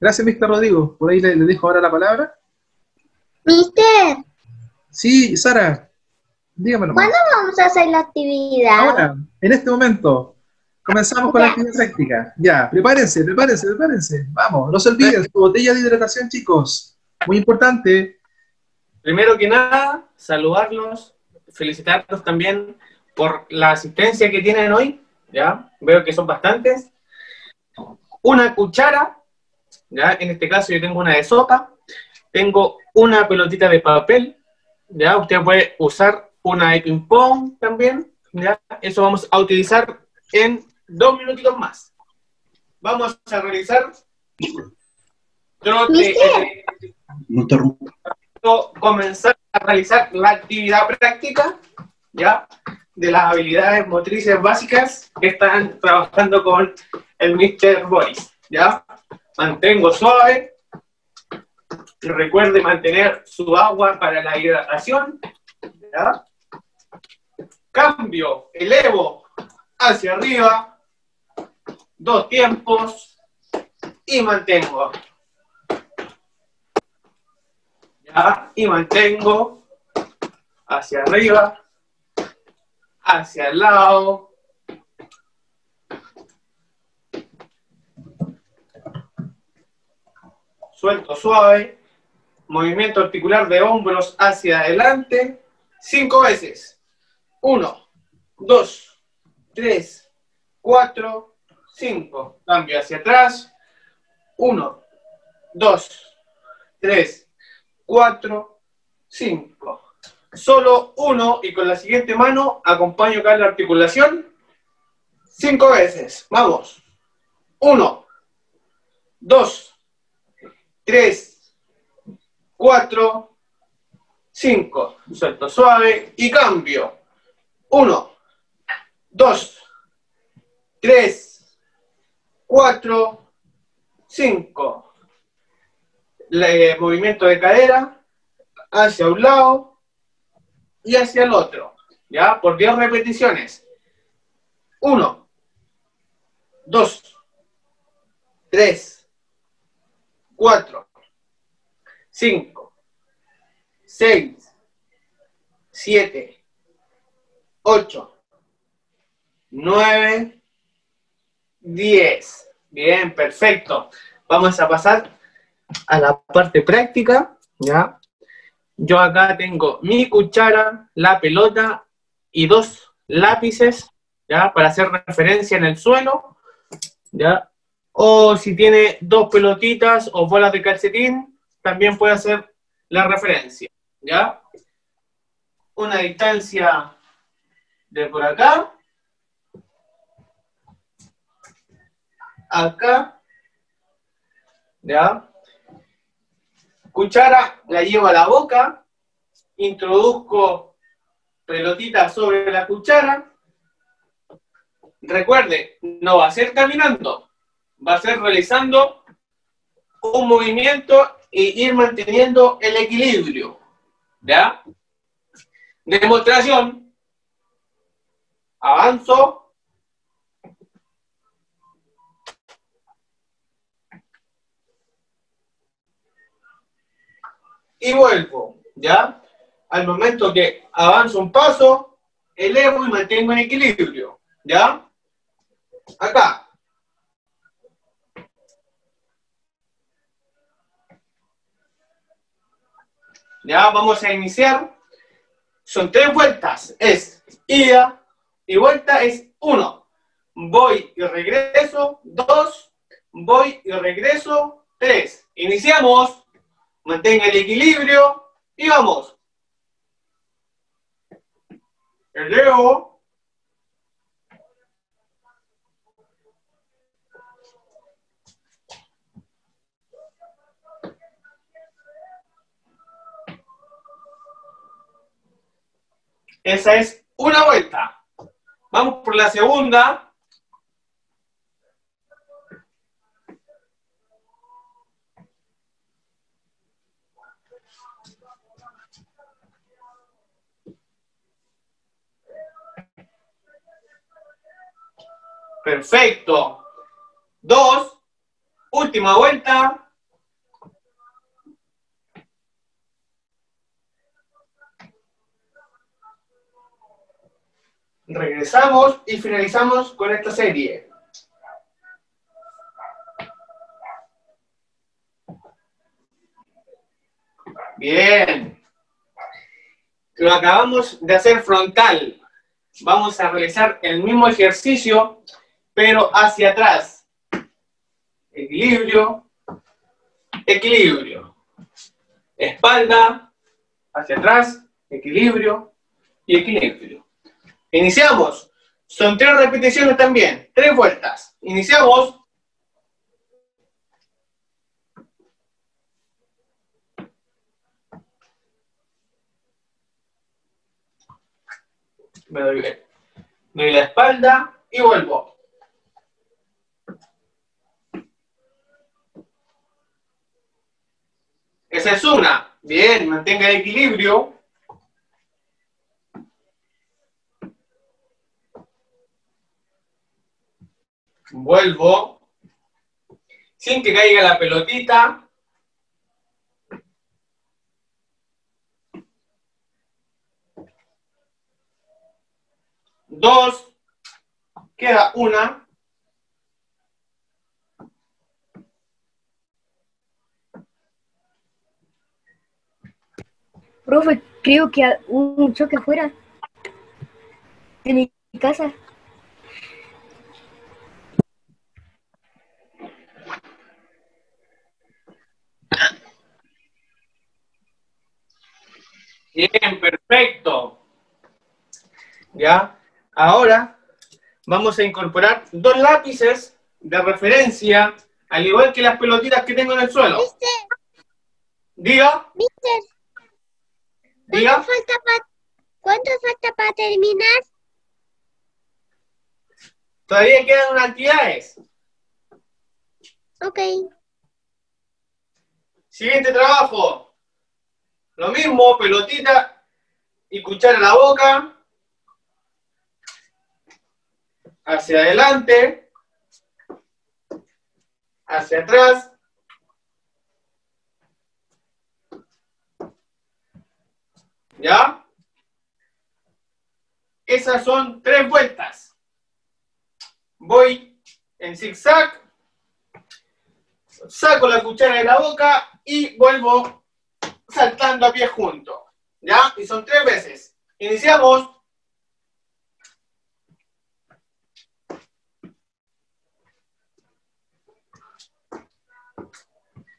Gracias, Mr. Rodrigo. Por ahí le, le dejo ahora la palabra. Mister, Sí, Sara, dígame nomás. ¿cuándo vamos a hacer la actividad? Ahora, en este momento, comenzamos con la actividad práctica. Ya, prepárense, prepárense, prepárense. Vamos, no se olviden, su botella de hidratación, chicos. Muy importante. Primero que nada, saludarlos, felicitarlos también por la asistencia que tienen hoy, ¿ya? Veo que son bastantes. Una cuchara, ¿ya? En este caso yo tengo una de sopa. Tengo una pelotita de papel, ¿ya? Usted puede usar una de ping-pong también, ¿ya? Eso vamos a utilizar en dos minutitos más. Vamos a realizar trote. No interrumpa. Comenzar a realizar la actividad práctica, ¿ya? De las habilidades motrices básicas que están trabajando con el Mr. Boris, ¿ya? Mantengo suave. Recuerde mantener su agua para la hidratación. Cambio, elevo hacia arriba, dos tiempos y mantengo. Y mantengo hacia arriba, hacia el lado. Suelto suave. Movimiento articular de hombros hacia adelante. Cinco veces. Uno, dos, tres, cuatro, cinco. Cambio hacia atrás. Uno, dos, tres, 4, 5. Solo uno y con la siguiente mano acompaño acá la articulación. Cinco veces. Vamos. 1, 2, 3, 4, 5. Suelto suave y cambio. 1, 2, 3, 4, 5 el movimiento de cadera hacia un lado y hacia el otro, ¿ya? Por 10 repeticiones. 1, 2, 3, 4, 5, 6, 7, 8, 9, 10. Bien, perfecto. Vamos a pasar a la parte práctica, ¿ya? Yo acá tengo mi cuchara, la pelota y dos lápices, ¿ya? Para hacer referencia en el suelo, ¿ya? O si tiene dos pelotitas o bolas de calcetín, también puede hacer la referencia, ¿ya? Una distancia de por acá, acá, ¿ya? Cuchara la llevo a la boca, introduzco pelotita sobre la cuchara. Recuerde, no va a ser caminando, va a ser realizando un movimiento e ir manteniendo el equilibrio. ¿Ya? Demostración. Avanzo. Y vuelvo, ¿ya? Al momento que avanzo un paso, elevo y mantengo en equilibrio, ¿ya? Acá. Ya vamos a iniciar. Son tres vueltas. Es ida y vuelta es uno. Voy y regreso. Dos. Voy y regreso. Tres. Iniciamos mantenga el equilibrio y vamos. Elevo. Esa es una vuelta. Vamos por la segunda. Perfecto. Dos. Última vuelta. Regresamos y finalizamos con esta serie. Bien. Lo acabamos de hacer frontal. Vamos a realizar el mismo ejercicio, pero hacia atrás. Equilibrio, equilibrio. Espalda, hacia atrás, equilibrio y equilibrio. Iniciamos. Son tres repeticiones también. Tres vueltas. Iniciamos. Me doy, doy la espalda y vuelvo. Esa es una. Bien, mantenga el equilibrio. Vuelvo. Sin que caiga la pelotita. Dos. Queda una. Profe, creo que hubo un choque afuera de mi casa. Bien, perfecto. Ya, ahora vamos a incorporar dos lápices de referencia, al igual que las pelotitas que tengo en el suelo. Diga, Mister, diga. ¿Cuánto falta para cuánto falta para terminar? Todavía quedan unas actividades. Ok. Siguiente trabajo. Lo mismo, pelotita y cuchara a la boca. Hacia adelante. Hacia atrás. ¿Ya? Esas son tres vueltas. Voy en zigzag. Saco la cuchara de la boca y vuelvo saltando a pie junto. ¿Ya? Y son tres veces. Iniciamos.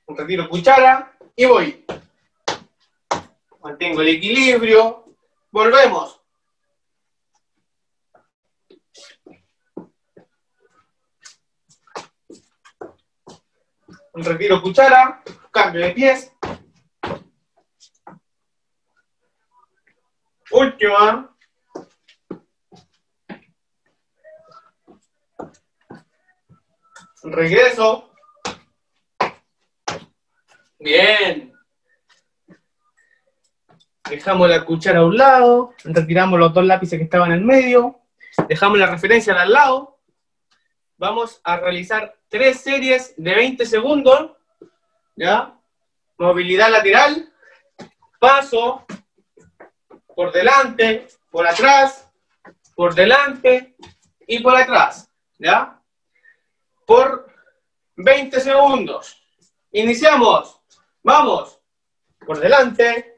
Retiro cuchara y voy. Mantengo el equilibrio. Volvemos. Retiro cuchara. Cambio de pies. Última. Regreso. Bien. Dejamos la cuchara a un lado, retiramos los dos lápices que estaban en el medio, dejamos la referencia al lado. Vamos a realizar tres series de 20 segundos. ¿Ya? Movilidad lateral. Paso, por delante, por atrás, por delante y por atrás, ¿ya? Por 20 segundos. Iniciamos. Vamos. Por delante.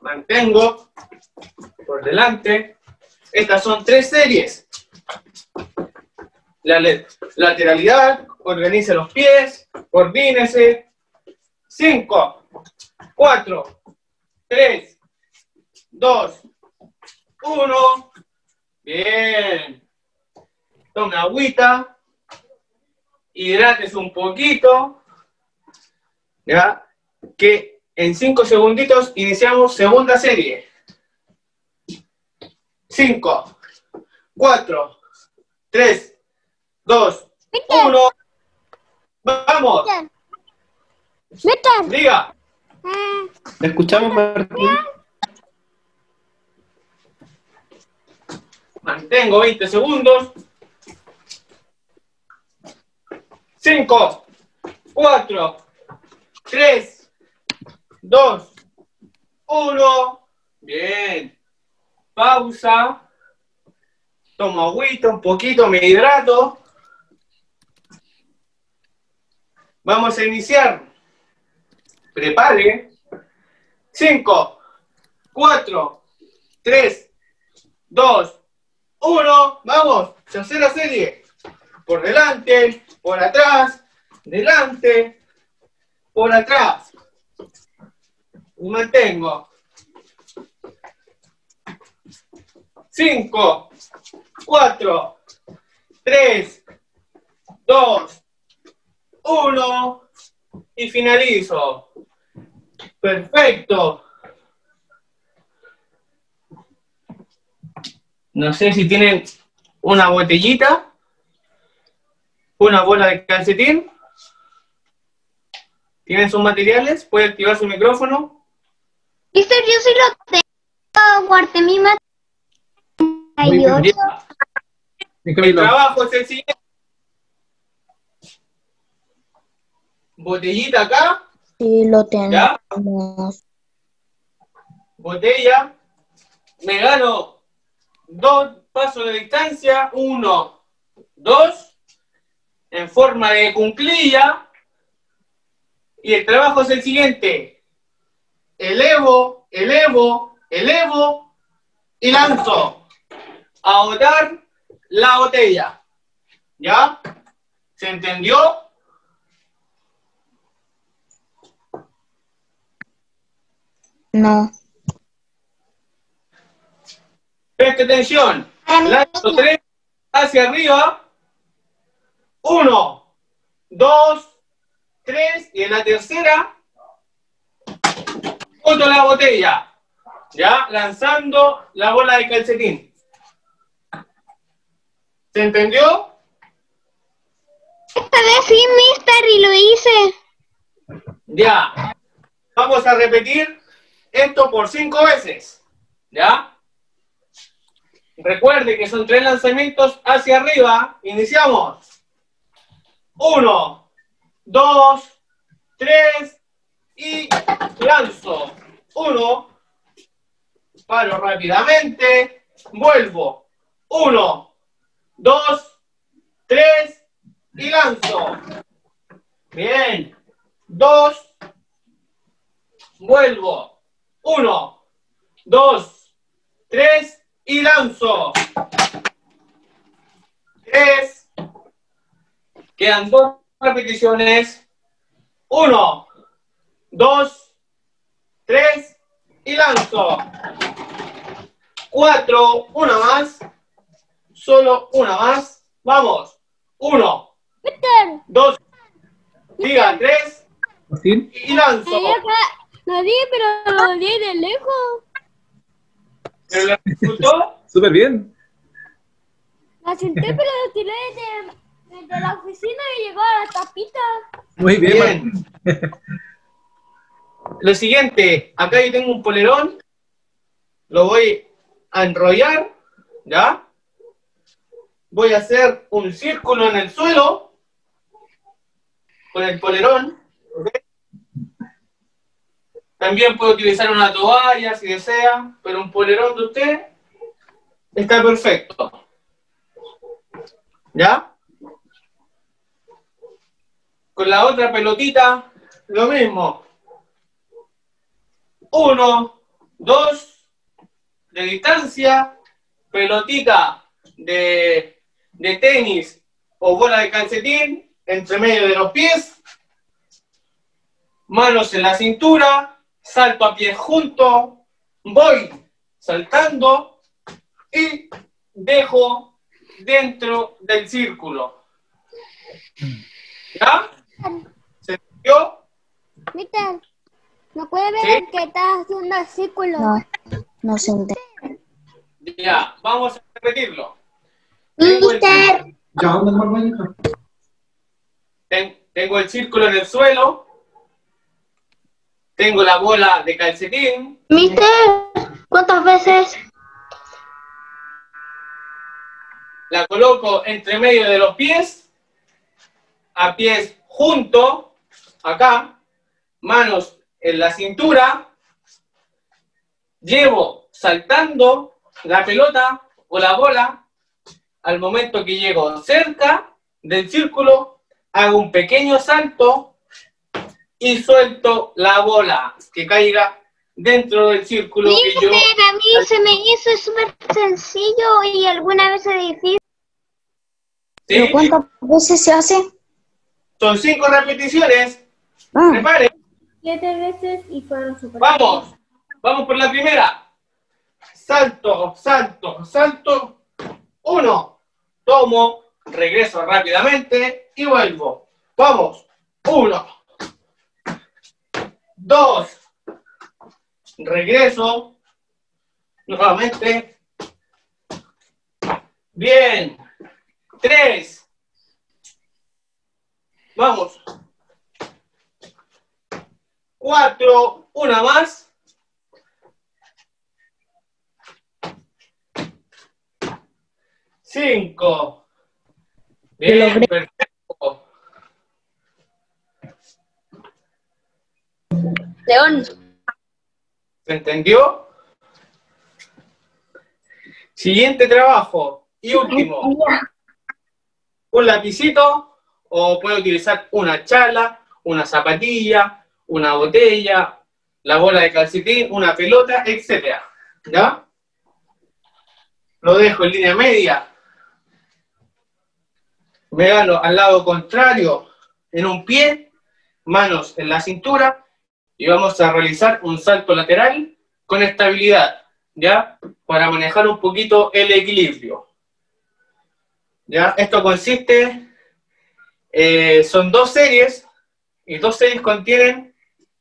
Mantengo. Por delante. Estas son tres series. La lateralidad, organice los pies, coordínese. Cinco, cuatro, 3, 2, 1. Bien. Tome agüita. Hidrates un poquito. ¿Ya? Que En cinco segunditos iniciamos segunda serie. Cinco, cuatro, tres, dos, uno. ¡Vamos! Mister, Diga. ¿La escuchamos, Martín? Mantengo 20 segundos. 5, 4, 3, 2, 1. Bien. Pausa. Tomo agüita un poquito, me hidrato. Vamos a iniciar. Prepare. 5, 4, 3, 2, 1. Vamos. Tercera serie. Por delante, por atrás, delante, por atrás. Mantengo. 5, 4, 3, 2, 1. Y finalizo. Perfecto. No sé si tienen una botellita, una bola de calcetín. ¿Tienen sus materiales? ¿Puede activar su micrófono? Mister, yo sí lo tengo. Guardé mi Muy bien. 38. Bien, El Camilo. trabajo es el siguiente. Botellita acá, Sí, lo ¿ya? tenemos. Botella. Me gano dos pasos de distancia. Uno, dos. En forma de cunclilla. Y el trabajo es el siguiente. Elevo, elevo, elevo y lanzo. A botar la botella. ¿Ya? ¿Se entendió? No. Preste atención. Lanzo tres hacia arriba. Uno, dos, tres. Y en la tercera, boto la botella. Ya, lanzando la bola de calcetín. ¿Se entendió? Esta vez sí, Mister, y lo hice. Ya. Vamos a repetir esto por cinco veces. ¿Ya? Recuerde que son tres lanzamientos hacia arriba. Iniciamos. Uno, dos, tres y lanzo. Uno. Paro rápidamente. Vuelvo. Uno, dos, tres y lanzo. Bien. Dos. Vuelvo. Uno, dos, tres y lanzo. Tres. Quedan dos repeticiones. Uno, dos, tres y lanzo. Cuatro, una más. Solo una más. Vamos. Uno, dos, diga tres y lanzo. lo di, pero lo di de lejos. ¿Pero lo disfrutó? Súper bien. La senté, pero lo tiré de, de la oficina y llegó a la tapita. Muy bien, Bien. Lo siguiente, acá yo tengo un polerón, lo voy a enrollar, ¿ya? Voy a hacer un círculo en el suelo con el polerón. También puedo utilizar una toalla si desea, pero un polerón de usted está perfecto. ¿Ya? Con la otra pelotita, lo mismo. Uno, dos, de distancia, pelotita de, de tenis o bola de calcetín entre medio de los pies, manos en la cintura, salto a pies juntos, voy saltando y dejo dentro del círculo. ¿Ya? ¿Se entendió? ¿No puede ver ¿Sí? que está haciendo el círculo? No, no se entiende. Ya, vamos a repetirlo. Mister, ten- tengo el círculo en el suelo. Tengo la bola de calcetín. mister, ¿cuántas veces? La coloco entre medio de los pies. A pies junto. Acá. Manos en la cintura. Llevo saltando la pelota o la bola. Al momento que llego cerca del círculo, hago un pequeño salto y suelto la bola que caiga dentro del círculo que yo... A mí se me hizo súper sencillo y alguna vez es difícil. ¿Pero ¿sí? cuántas veces se hace? Son cinco repeticiones. Ah, Prepare. Siete veces y fueron. Vamos. Vamos por la primera. Salto, salto, salto. Uno. Tomo, regreso rápidamente y vuelvo. Vamos. Uno. Dos. Regreso. Nuevamente. Bien. Tres. Vamos. Cuatro. Una más. Cinco. Bien, perfecto. León. ¿Se entendió? Siguiente trabajo y último. Un lapicito o puede utilizar una chala, una zapatilla, una botella, la bola de calcetín, una pelota, etc. ¿Ya? Lo dejo en línea media. Me gano al lado contrario en un pie, manos en la cintura y vamos a realizar un salto lateral con estabilidad, ¿ya? Para manejar un poquito el equilibrio. ¿Ya? Esto consiste, eh, son dos series, y dos series contienen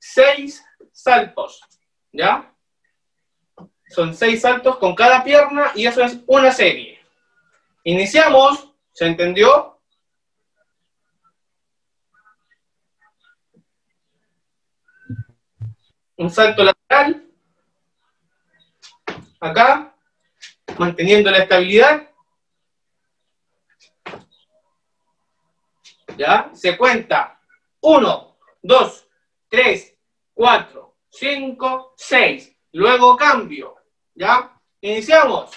seis saltos, ¿ya? Son seis saltos con cada pierna y eso es una serie. Iniciamos, ¿se entendió? Un salto lateral, acá, manteniendo la estabilidad. ¿Ya? Se cuenta 1, 2, 3, 4, 5, 6. Luego cambio. ¿Ya? Iniciamos.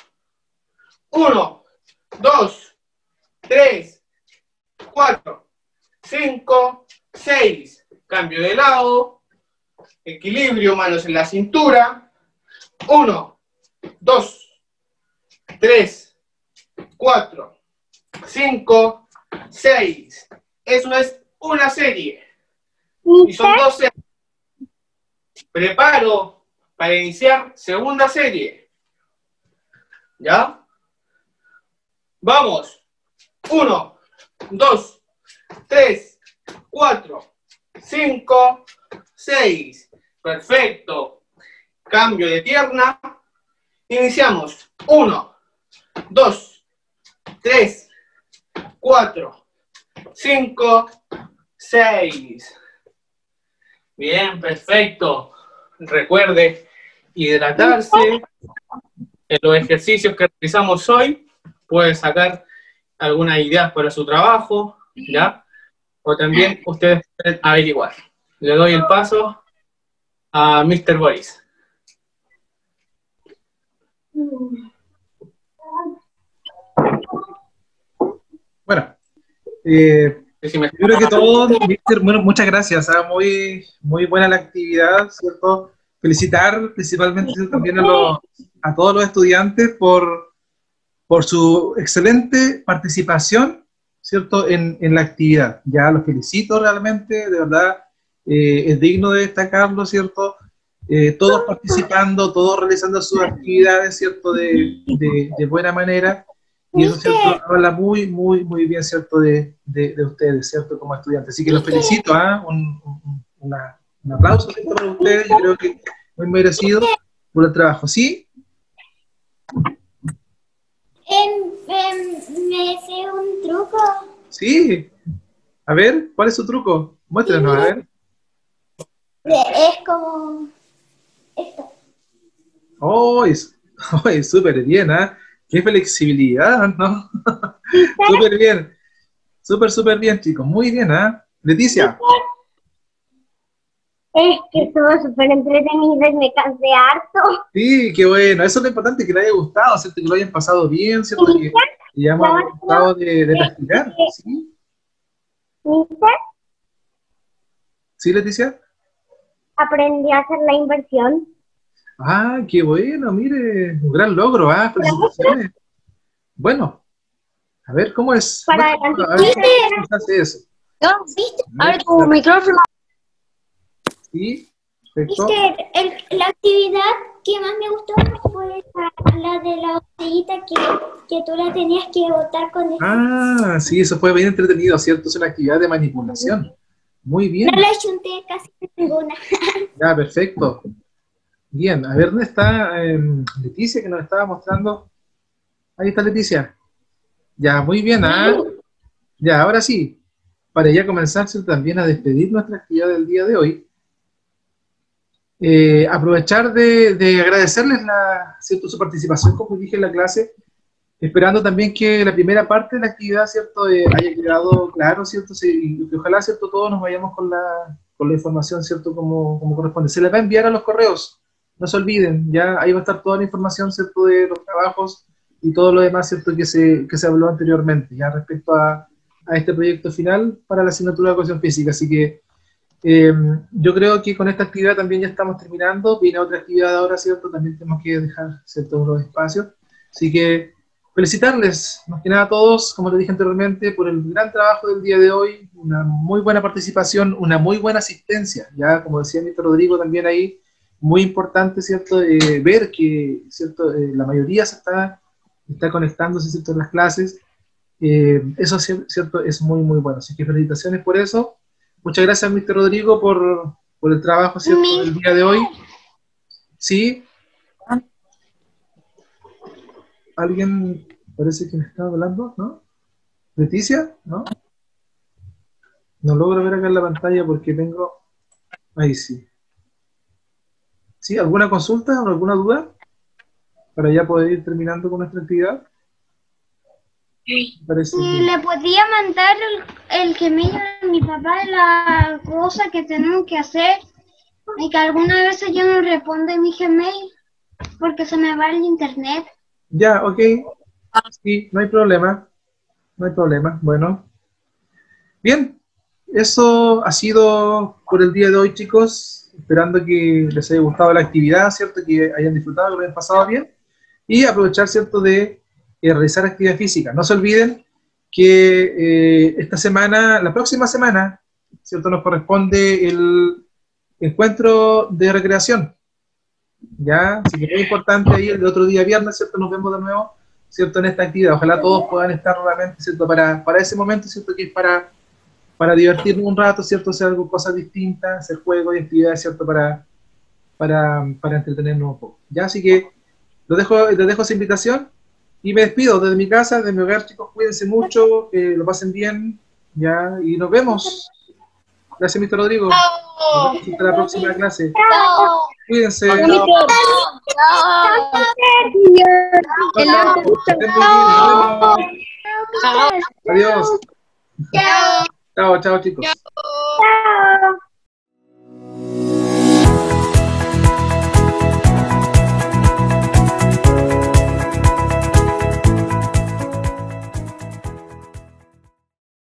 1, 2, 3, 4, 5, 6. Cambio de lado. Equilibrio, manos en la cintura. 1, 2, 3, 4, 5, 6. Eso es una serie. Y son dos series. Preparo para iniciar segunda serie. ¿Ya? Vamos. 1, 2, 3, 4, 5, 6. Perfecto. Cambio de pierna. Iniciamos. 1, 2, 3, 4, 5, 6. Bien, perfecto. Recuerde hidratarse. En los ejercicios que realizamos hoy, puede sacar algunas ideas para su trabajo, ¿ya? O también ustedes pueden averiguar. Le doy el paso a Mr. Boris. Bueno, eh, Yo creo que todo, Víctor, bueno, muchas gracias, ah, muy, muy buena la actividad, ¿cierto? Felicitar principalmente también a, los- a todos los estudiantes por, por su excelente participación, ¿cierto? En, en la actividad. Ya los felicito realmente, de verdad, eh, es digno de destacarlo, ¿cierto? Eh, todos participando, todos realizando sus actividades, ¿cierto? De, de- de buena manera. Y eso, ¿cierto? Habla muy, muy, muy bien, ¿cierto? De, de, de ustedes, ¿cierto? Como estudiantes. Así que los felicito, ¿ah? Un- un- una, Un aplauso ¿cierto? para ustedes, yo creo que muy merecido por el trabajo. ¿Sí? Em, em, me sé un truco. Sí. A ver, ¿cuál es su truco? Muéstrenos, a ver. Es como esto. Oh, es <laughs> oh, es súper bien, ¿ah? Qué flexibilidad, ¿no? <laughs> súper bien. Súper, súper bien, chicos. Muy bien, ¿ah? Leticia. Es que estuvo súper entretenido y me cansé harto. Sí, qué bueno. Eso es lo importante, que le haya gustado, ¿cierto? Que lo hayan pasado bien, ¿cierto? Que, que ya hemos gustado de, de practicar. ¿Sí? ¿Sí, Leticia? Aprendí a hacer la inversión. Ah, qué bueno, mire, un gran logro, ah, felicitaciones. Bueno, a ver, ¿cómo es? Para adelante. a ver, ¿cómo se hace eso? ¿Viste? Abre tu micrófono. Sí, perfecto. ¿Viste? El- la actividad que más me gustó fue la, la de la botellita que, que tú la tenías que botar con el... Ah, sí, eso fue bien entretenido, ¿cierto? Es una actividad de manipulación. Muy bien, No la chunté casi ninguna. <laughs> ya, perfecto. Bien, a ver, ¿dónde está eh, Leticia que nos estaba mostrando? Ahí está Leticia. Ya, muy bien, ¿ah? Ya, ahora sí, para ya comenzar ¿cierto? también a despedir nuestra actividad del día de hoy, eh, aprovechar de, de agradecerles la, ¿cierto? su participación, como dije en la clase, esperando también que la primera parte de la actividad ¿cierto? Eh, haya quedado claro, ¿cierto? Sí, y que ojalá ¿cierto? todos nos vayamos con la, con la información ¿cierto? Como, como corresponde. Se les va a enviar a los correos, no se olviden, ya ahí va a estar toda la información ¿cierto? de los trabajos y todo lo demás ¿cierto? Que, se, que se habló anteriormente, ya respecto a, a este proyecto final para la asignatura de educación física. Así que eh, yo creo que con esta actividad también ya estamos terminando. Viene otra actividad ahora, ¿cierto? También tenemos que dejar ciertos los espacios. Así que felicitarles, más que nada a todos, como les dije anteriormente, por el gran trabajo del día de hoy, una muy buena participación, una muy buena asistencia. Ya, como decía Mr. Rodrigo también ahí, muy importante, ¿cierto? Eh, ver que, ¿cierto? Eh, la mayoría se está, está conectándose, ¿cierto? En las clases. Eh, eso, ¿cierto? Es muy, muy bueno. Así que felicitaciones por eso. Muchas gracias, Mr. Rodrigo, por, por el trabajo ¿cierto? del día de hoy. ¿Sí? ¿Alguien parece que me está hablando? ¿No? ¿Leticia? ¿No? No logro ver acá en la pantalla porque tengo... Ahí sí. ¿Sí? ¿Alguna consulta o alguna duda? Para ya poder ir terminando con nuestra actividad. Parece que- ¿Le podía mandar el, el Gmail a mi papá de la cosa que tenemos que hacer? Y que alguna vez yo no responde mi Gmail porque se me va el internet. Ya, ok. Sí, no hay problema. No hay problema. Bueno. Bien, eso ha sido por el día de hoy, chicos. Esperando que les haya gustado la actividad, ¿cierto? Que hayan disfrutado, que lo hayan pasado bien. Y aprovechar, ¿cierto?, de eh, realizar actividad física. No se olviden que eh, esta semana, la próxima semana, ¿cierto?, nos corresponde el encuentro de recreación. ¿ya? Así que muy importante ahí, el otro día viernes, ¿cierto? Nos vemos de nuevo, ¿cierto? En esta actividad. Ojalá todos puedan estar nuevamente, ¿cierto? Para, para ese momento, ¿cierto? Que es para, para divertirnos un rato, ¿cierto? Hacer algo, cosas distintas, hacer juegos y actividades, ¿cierto? Para, para, para entretenernos un poco. ¿Ya? Así que los dejo, les dejo esa invitación y me despido desde mi casa, desde mi hogar, chicos. Cuídense mucho, que lo pasen bien, ¿ya? Y nos vemos. Gracias, Mr. Rodrigo. Nos vemos hasta la próxima clase. Cuídense. Chao, que estén Chao, chao chicos. Chao.